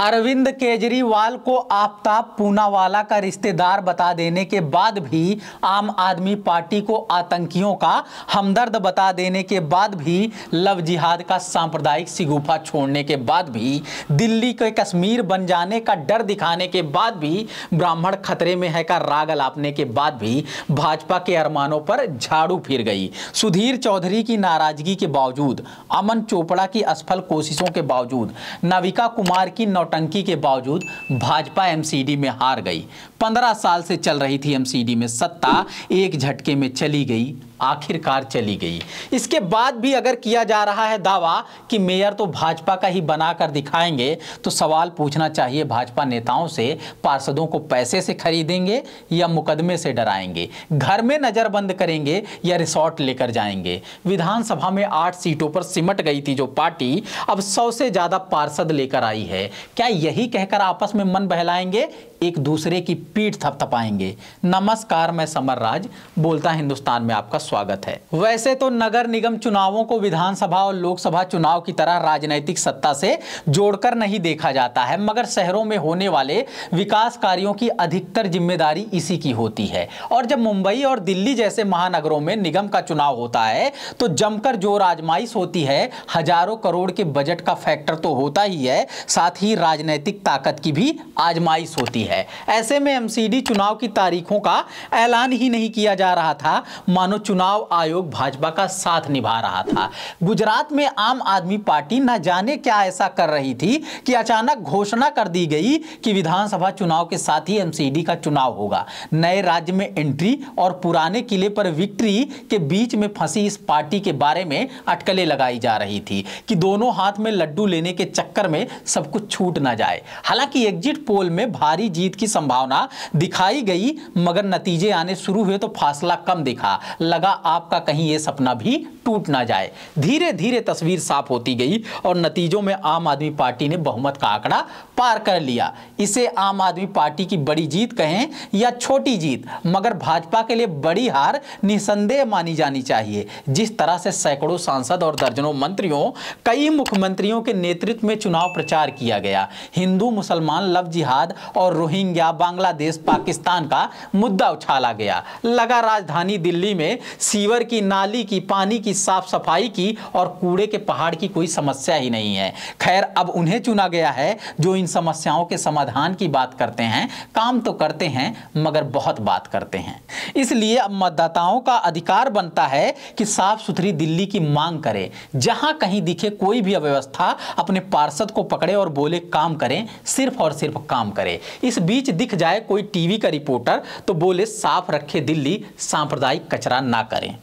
अरविंद केजरीवाल को आफ्ताब पूनावाला का रिश्तेदार बता देने के बाद भी आम आदमी पार्टी को आतंकियों का हमदर्द बता देने के बाद भी लव जिहाद का सांप्रदायिक सिगुफा छोड़ने के बाद भी, दिल्ली के कश्मीर बन जाने का डर दिखाने के बाद भी, ब्राह्मण खतरे में है का राग अलापने के बाद भी भाजपा के अरमानों पर झाड़ू फिर गई। सुधीर चौधरी की नाराज़गी के बावजूद, अमन चोपड़ा की असफल कोशिशों के बावजूद, नविका कुमार की नौटंकी के बावजूद भाजपा एमसीडी में हार गई। पंद्रह साल से चल रही थी एमसीडी में सत्ता एक झटके में चली गई, आखिरकार चली गई। इसके बाद भी अगर किया जा रहा है दावा कि मेयर तो भाजपा का ही बनाकर दिखाएँगे तो सवाल पूछना चाहिए भाजपा नेताओं से, पार्षदों को पैसे से खरीदेंगे या मुकदमे से डराएँगे? घर में नज़रबंद करेंगे या रिसोर्ट लेकर जाएँगे? विधानसभा में आठ सीटों पर सिमट गई थी जो पार्टी, अब सौ से ज़्यादा पार्षद लेकर आई है। क्या यही कहकर आपस में मन बहलाएँगे? एक दूसरे की पीठ थपथपाएँगे नमस्कार, मैं समर राज। बोलता हिंदुस्तान में आपका स्वागत है। वैसे तो नगर निगम चुनावों को विधानसभा और लोकसभा चुनाव की तरह राजनीतिक सत्ता से जोड़कर नहीं देखा जाता है, मगर शहरों में होने वाले विकास कार्यों की अधिकतर ज़िम्मेदारी इसी की होती है। और जब मुंबई और दिल्ली जैसे महानगरों में निगम का चुनाव होता है तो जमकर ज़ोर आजमाइश होती है। हज़ारों करोड़ के बजट का फैक्टर तो होता ही है, साथ ही राजनीतिक ताकत की भी आजमाइश होती है। ऐसे में एमसीडी चुनाव की तारीखों का ऐलान ही नहीं किया जा रहा था। मानो चुनाव आयोग भाजपा का साथ निभा रहा था। गुजरात में आम आदमी पार्टी न जाने क्या ऐसा कर रही थी कि अचानक घोषणा कर दी गई कि विधानसभा चुनाव के साथ ही एमसीडी का चुनाव होगा। नए राज्य में एंट्री और पुराने किले पर विक्ट्री के बीच में फंसी इस पार्टी के बारे में अटकलें लगाई जा रही थी कि दोनों हाथ में लड्डू लेने के चक्कर में सब कुछ छूट ना जाए। हालाँकि एग्जिट पोल में भारी जीत की संभावना दिखाई गई, मगर नतीजे आने शुरू हुए तो फासला कम दिखा। लगा आपका कहीं ये सपना भी टूट ना जाए। धीरे धीरे तस्वीर साफ़ होती गई और नतीजों में आम आदमी पार्टी ने बहुमत का आंकड़ा पार कर लिया। इसे आम आदमी पार्टी की बड़ी जीत कहें या छोटी जीत, मगर भाजपा के लिए बड़ी हार निसंदेह मानी जानी चाहिए। जिस तरह से सैकड़ों सांसद और दर्जनों मंत्रियों, कई मुख्यमंत्रियों के नेतृत्व में चुनाव प्रचार किया गया। हिंदू, मुसलमान, लव जिहाद और रोहिंग्या बांग्लादेश पाकिस्तान का मुद्दा उछाला गया। लगा राजधानी दिल्ली में सीवर की नाली की, पानी की साफ़ सफ़ाई की और कूड़े के पहाड़ की कोई समस्या ही नहीं है। खैर, अब उन्हें चुना गया है जो इन समस्याओं के समाधान की बात करते हैं, काम तो करते हैं, मगर बहुत बात करते हैं। इसलिए अब मतदाताओं का अधिकार बनता है कि साफ़ सुथरी दिल्ली की मांग करे। जहाँ कहीं दिखे कोई भी अव्यवस्था, अपने पार्षद को पकड़े और बोले, काम करें, सिर्फ़ और सिर्फ़ काम करे। इस बीच दिख जाए कोई टीवी का रिपोर्टर तो बोले साफ़ रखे दिल्ली सांप्रदायिक कचरा ना करें।